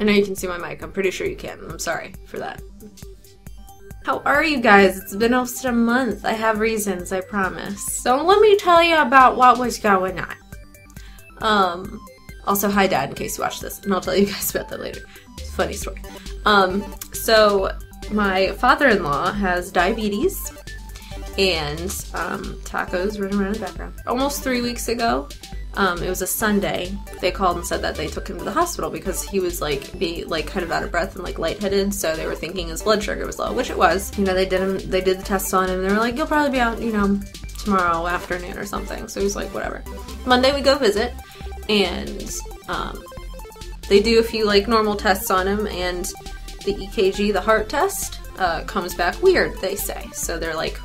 I know you can see my mic. I'm pretty sure you can. I'm sorry for that. How are you guys? It's been almost a month. I have reasons, I promise. So let me tell you about what was going on. Um, also, hi dad, in case you watch this, and I'll tell you guys about that later. Funny story. Um, so my father-in-law has diabetes and um, tacos running around in the background. Almost three weeks ago, um, it was a Sunday. They called and said that they took him to the hospital because he was like be like kind of out of breath and like lightheaded. So they were thinking his blood sugar was low, which it was. You know, they did him. They did the tests on him. And they were like, "You'll probably be out, you know, tomorrow afternoon or something." So he's like, "Whatever." Monday we go visit, and um, they do a few like normal tests on him, and the EKG, the heart test, uh, comes back weird. They say so. They're like,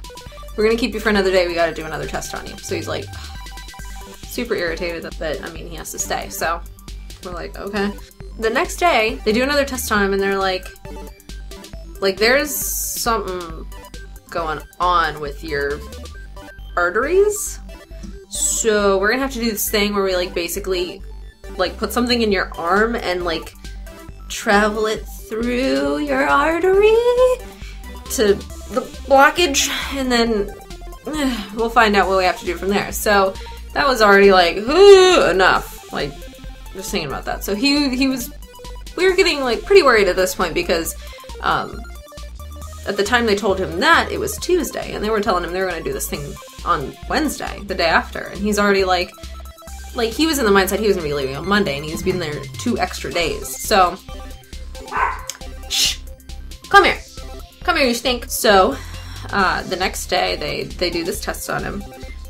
"We're gonna keep you for another day. We got to do another test on you." So he's like super irritated, but I mean, he has to stay. So we're like, okay. The next day, they do another test on him and they're like, like, there's something going on with your arteries. So we're gonna have to do this thing where we like basically like put something in your arm and like travel it through your artery to the blockage and then we'll find out what we have to do from there. So that was already like enough. Like just thinking about that. So he he was we were getting like pretty worried at this point because um, at the time they told him that it was Tuesday and they were telling him they were going to do this thing on Wednesday, the day after, and he's already like like he was in the mindset he was going to be leaving on Monday and he's been there two extra days. So shh, come here, come here, you stink. So uh, the next day they they do this test on him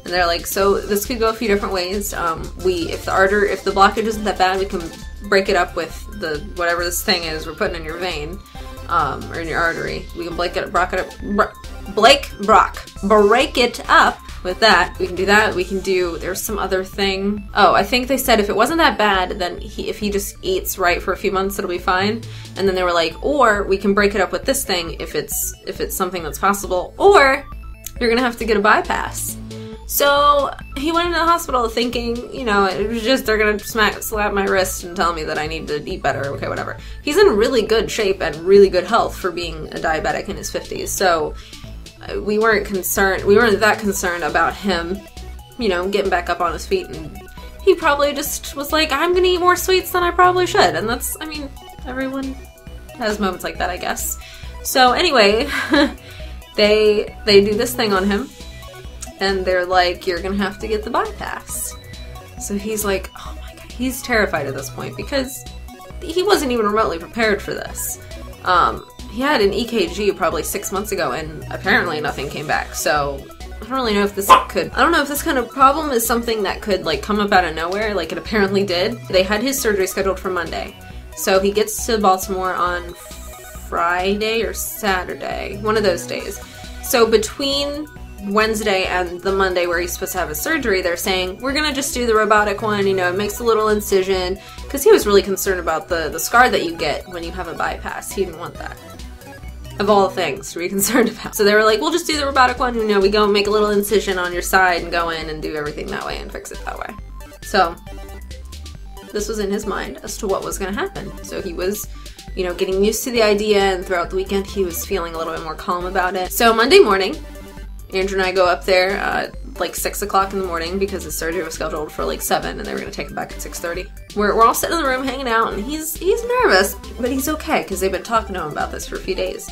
and they're like, so this could go a few different ways. Um, we, if the artery, if the blockage isn't that bad, we can break it up with the whatever this thing is we're putting in your vein, um, or in your artery. We can break it, break it up, Blake Brock, break it up with that. We can do that. We can do. There's some other thing. Oh, I think they said if it wasn't that bad, then he, if he just eats right for a few months, it'll be fine. And then they were like, or we can break it up with this thing if it's if it's something that's possible, or you're gonna have to get a bypass. So he went into the hospital thinking, you know, it was just they're gonna smack slap my wrist and tell me that I need to eat better. Okay, whatever. He's in really good shape and really good health for being a diabetic in his fifties. So we weren't concerned. We weren't that concerned about him, you know, getting back up on his feet. And he probably just was like, I'm gonna eat more sweets than I probably should. And that's, I mean, everyone has moments like that, I guess. So anyway, they they do this thing on him and they're like, you're gonna have to get the bypass. So he's like, oh my god, he's terrified at this point because he wasn't even remotely prepared for this. Um, he had an EKG probably six months ago and apparently nothing came back, so I don't really know if this could, I don't know if this kind of problem is something that could like come up out of nowhere, like it apparently did. They had his surgery scheduled for Monday. So he gets to Baltimore on Friday or Saturday, one of those days. So between Wednesday and the Monday where he's supposed to have his surgery, they're saying, we're gonna just do the robotic one, you know, it makes a little incision. Because he was really concerned about the, the scar that you get when you have a bypass. He didn't want that. Of all things to be concerned about. So they were like, we'll just do the robotic one, you know, we go make a little incision on your side and go in and do everything that way and fix it that way. So this was in his mind as to what was gonna happen. So he was you know, getting used to the idea, and throughout the weekend, he was feeling a little bit more calm about it. So Monday morning, Andrew and I go up there at like 6 o'clock in the morning because his surgery was scheduled for like 7 and they were to take him back at 6.30. We're, we're all sitting in the room hanging out and he's, he's nervous, but he's okay because they've been talking to him about this for a few days.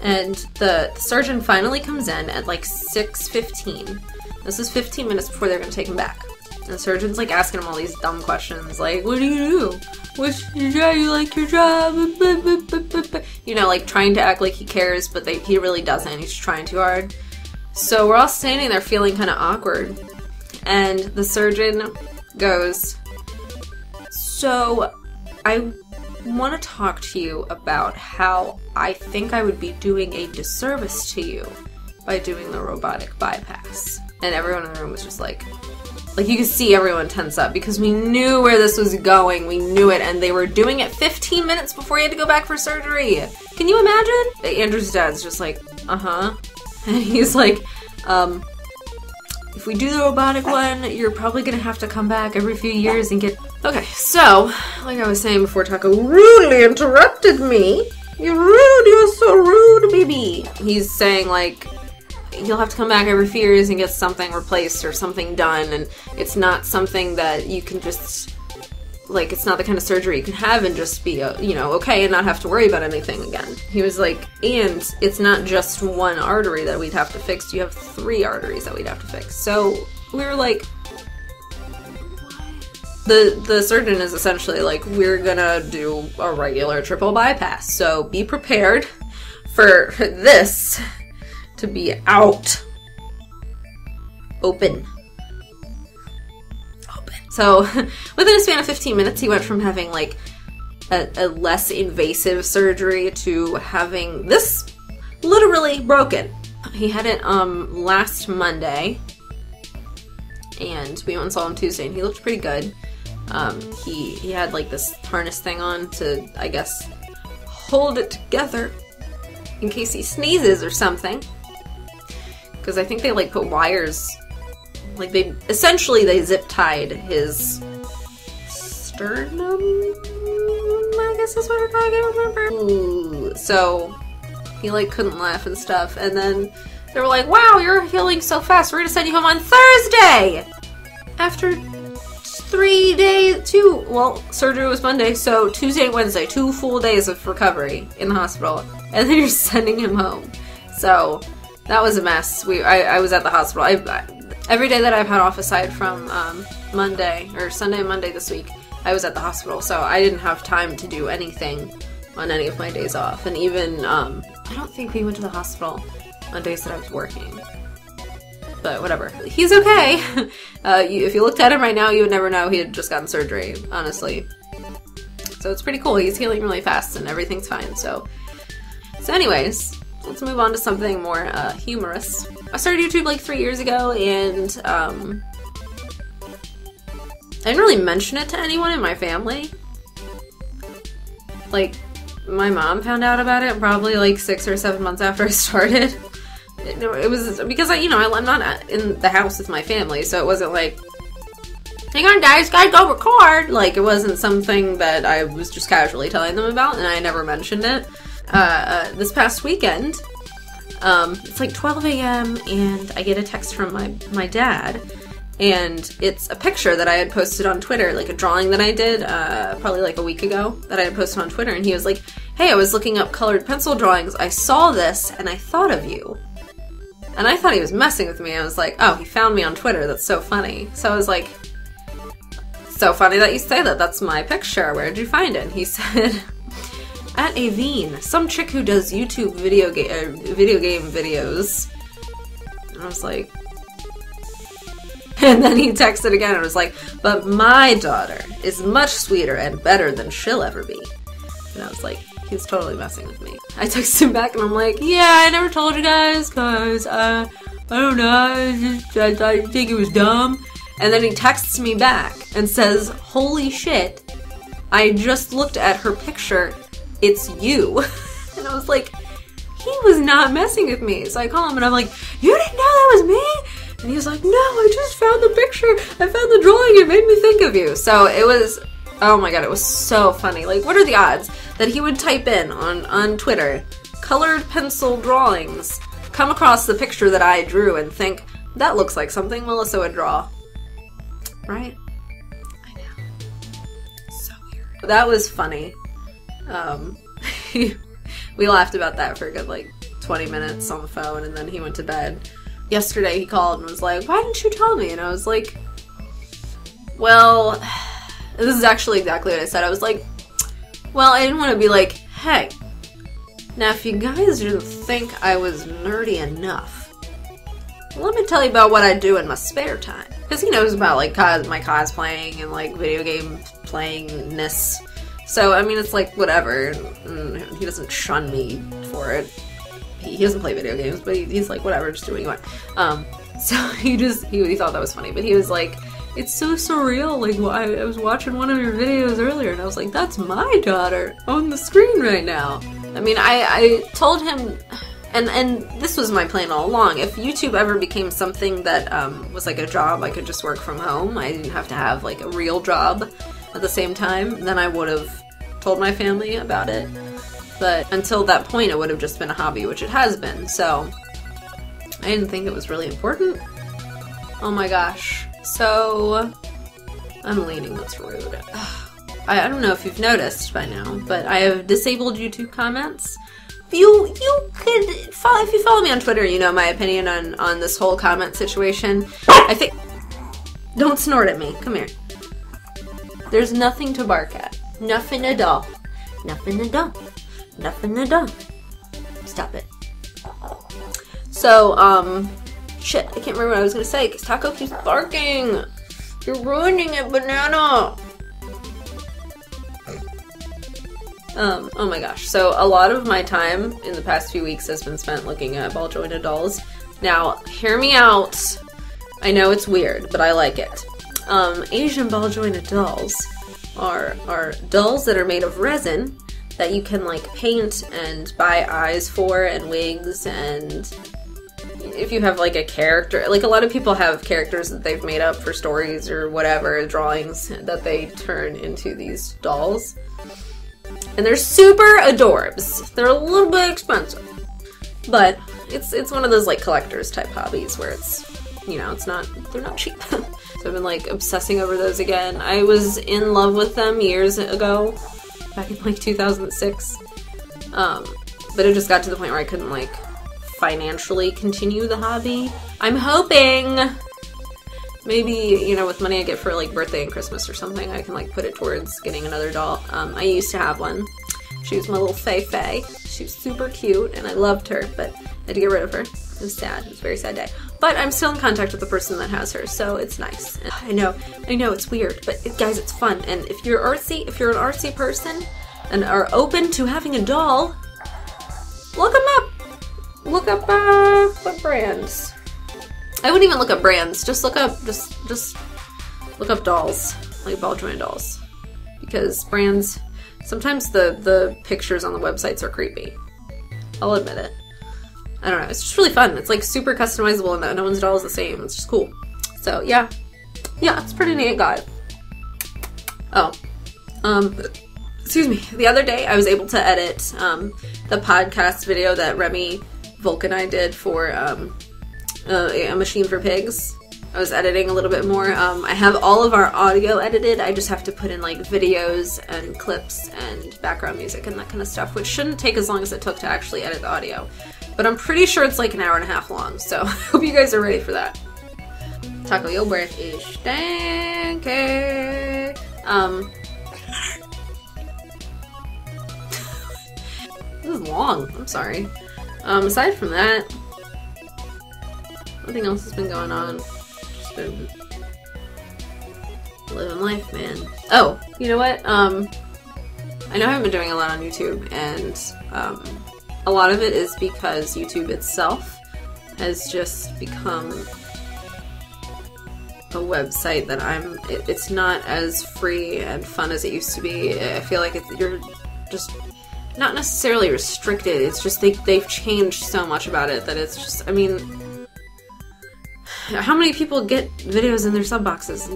And the, the surgeon finally comes in at like 6.15. This is 15 minutes before they're to take him back. And the surgeon's like asking him all these dumb questions like, what do you do? What's your job? You like your job? You know, like trying to act like he cares, but they, he really doesn't. He's trying too hard. So we're all standing there feeling kind of awkward. And the surgeon goes, So I want to talk to you about how I think I would be doing a disservice to you by doing the robotic bypass. And everyone in the room was just like, like you could see everyone tense up because we knew where this was going. We knew it, and they were doing it 15 minutes before he had to go back for surgery. Can you imagine? Andrew's dad's just like, uh huh. And he's like, um, if we do the robotic one, you're probably gonna have to come back every few years and get Okay, so, like I was saying before Taco rudely interrupted me. You're rude, you're so rude, baby. He's saying, like, you'll have to come back every few years and get something replaced or something done, and it's not something that you can just, like, it's not the kind of surgery you can have and just be, uh, you know, okay and not have to worry about anything again. He was like, and it's not just one artery that we'd have to fix, you have three arteries that we'd have to fix. So we were like, the the surgeon is essentially like we're gonna do a regular triple bypass so be prepared for this to be out open open so within a span of 15 minutes he went from having like a, a less invasive surgery to having this literally broken he had it um last monday and we went and saw him tuesday and he looked pretty good um, he he had like this harness thing on to I guess hold it together in case he sneezes or something. Because I think they like put wires, like they essentially they zip tied his sternum. I guess that's what I can remember. Ooh, so he like couldn't laugh and stuff, and then they were like, "Wow, you're healing so fast. We're gonna send you home on Thursday." After three days, two, well, surgery was Monday, so Tuesday Wednesday, two full days of recovery in the hospital, and then you're sending him home. So that was a mess. We, I, I was at the hospital. I, I, every day that I've had off aside from um, Monday or Sunday and Monday this week, I was at the hospital, so I didn't have time to do anything on any of my days off. And even, um, I don't think we went to the hospital on days that I was working but whatever. He's okay. Uh, you, if you looked at him right now, you would never know he had just gotten surgery, honestly. So it's pretty cool. He's healing really fast and everything's fine. So, so anyways, let's move on to something more uh, humorous. I started YouTube like three years ago, and um, I didn't really mention it to anyone in my family. Like, my mom found out about it probably like six or seven months after I started it was because I, you know, I'm not in the house with my family, so it wasn't like, hang on, guys, gotta go record. Like, it wasn't something that I was just casually telling them about, and I never mentioned it. Uh, uh, this past weekend, um, it's like 12 a.m., and I get a text from my my dad, and it's a picture that I had posted on Twitter, like a drawing that I did uh, probably like a week ago that I had posted on Twitter, and he was like, "Hey, I was looking up colored pencil drawings. I saw this, and I thought of you." And I thought he was messing with me. I was like, oh, he found me on Twitter. That's so funny. So I was like, so funny that you say that. That's my picture. Where did you find it? And he said, at Aevynne, some chick who does YouTube video, uh, video game videos. And I was like, and then he texted again and was like, but my daughter is much sweeter and better than she'll ever be. And I was like, he's totally messing with me. I text him back and I'm like, yeah, I never told you guys because, uh, I don't know, I, just, I, I think it was dumb. And then he texts me back and says, holy shit, I just looked at her picture. It's you. and I was like, he was not messing with me. So I call him and I'm like, you didn't know that was me? And he was like, no, I just found the picture. I found the drawing. It made me think of you. So it was Oh my god, it was so funny. Like, what are the odds that he would type in on, on Twitter, colored pencil drawings, come across the picture that I drew and think, that looks like something Melissa would draw. Right? I know. So weird. That was funny. Um, we laughed about that for a good, like, 20 minutes on the phone, and then he went to bed. Yesterday he called and was like, why didn't you tell me? And I was like, well this is actually exactly what I said. I was like, well, I didn't want to be like, hey, now if you guys didn't think I was nerdy enough, let me tell you about what I do in my spare time. Because he knows about like cos my cosplaying and like video game playingness. So, I mean, it's like whatever. He doesn't shun me for it. He, doesn't play video games, but he, he's like, whatever, just do what you want. Um, so he just, he, he thought that was funny. But he was like, it's so surreal. Like I, I was watching one of your videos earlier, and I was like, "That's my daughter on the screen right now." I mean, I, I told him, and and this was my plan all along. If YouTube ever became something that um, was like a job, I could just work from home. I didn't have to have like a real job. At the same time, then I would have told my family about it. But until that point, it would have just been a hobby, which it has been. So I didn't think it was really important. Oh my gosh. So I'm leaning, that's rude. I, I don't know if you've noticed by now, but I have disabled YouTube comments. You you could follow if you follow me on Twitter, you know my opinion on on this whole comment situation. I think don't snort at me. Come here. There's nothing to bark at. Nothing at all. Nothing at all. Nothing at all. Stop it. So, um, shit, I can't remember what I was gonna say because Taco keeps barking. You're ruining it, banana. Um, oh my gosh. So a lot of my time in the past few weeks has been spent looking at ball jointed dolls. Now, hear me out. I know it's weird, but I like it. Um, Asian ball jointed dolls are are dolls that are made of resin that you can like paint and buy eyes for and wigs and if you have like a character like a lot of people have characters that they've made up for stories or whatever drawings that they turn into these dolls and they're super adorbs. They're a little bit expensive, but it's it's one of those like collectors type hobbies where it's you know it's not they're not cheap. so I've been like obsessing over those again. I was in love with them years ago, back in like 2006, um, but it just got to the point where I couldn't like financially continue the hobby. I'm hoping maybe you know with money i get for like birthday and christmas or something i can like put it towards getting another doll. Um, i used to have one. She was my little fei fei. She was super cute and i loved her but i had to get rid of her it was sad. It was a very sad day. But i'm still in contact with the person that has her so it's nice. And i know. I know it's weird but it, guys it's fun. And if you're artsy if you're an artsy person and are open to having a doll look them up. Look up uh, what brands. I wouldn't even look up brands. Just look up just just look up dolls, like ball joint dolls, because brands sometimes the the pictures on the websites are creepy. I'll admit it. I don't know. It's just really fun. It's like super customizable, and no one's doll is the same. It's just cool. So yeah, yeah, it's pretty neat. It. Oh, um, excuse me. The other day, I was able to edit um, the podcast video that Remy Volk and I did for um, uh, a machine for pigs. I was editing a little bit more. Um, I have all of our audio edited. I just have to put in like videos and clips and background music and that kind of stuff, which shouldn't take as long as it took to actually edit the audio. But I'm pretty sure it's like an hour and a half long, so I hope you guys are ready for that. Taco, your is stanky. Um, this is long. I'm sorry. Um, aside from that, Nothing else has been going on. Just been living life, man. Oh, you know what? Um, I know I haven't been doing a lot on YouTube, and um, a lot of it is because YouTube itself has just become a website that I'm. It, it's not as free and fun as it used to be. I feel like it's, you're just not necessarily restricted. It's just they they've changed so much about it that it's just. I mean, how many people get videos in their sub boxes?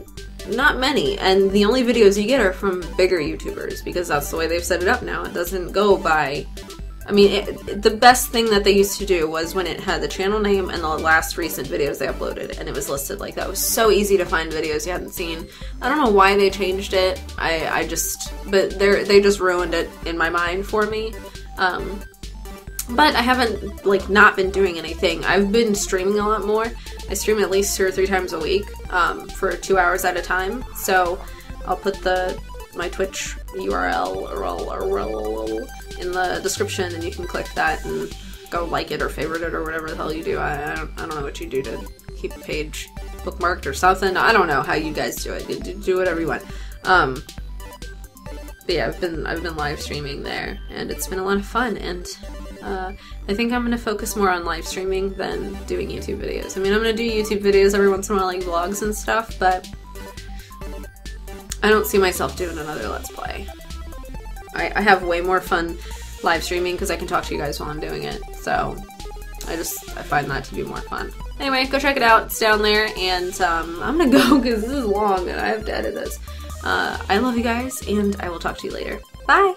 Not many, and the only videos you get are from bigger YouTubers because that's the way they've set it up now. It doesn't go by. I mean, it, the best thing that they used to do was when it had the channel name and the last recent videos they uploaded, and it was listed like that. It was so easy to find videos you hadn't seen. I don't know why they changed it. I, I just, but they they just ruined it in my mind for me. Um, but I haven't like not been doing anything. I've been streaming a lot more. I stream at least two or three times a week um, for two hours at a time. So I'll put the my Twitch URL in the description, and you can click that and go like it or favorite it or whatever the hell you do. I, I, don't, I don't know what you do to keep the page bookmarked or something. I don't know how you guys do it. Do, do whatever you want. Um, but yeah, I've been I've been live streaming there, and it's been a lot of fun. And uh, I think I'm gonna focus more on live streaming than doing YouTube videos. I mean, I'm gonna do YouTube videos every once in a while, like vlogs and stuff, but I don't see myself doing another Let's Play. I, I have way more fun live streaming because I can talk to you guys while I'm doing it. So I just I find that to be more fun. Anyway, go check it out. It's down there, and um, I'm gonna go because this is long and I have to edit this. Uh, I love you guys, and I will talk to you later. Bye!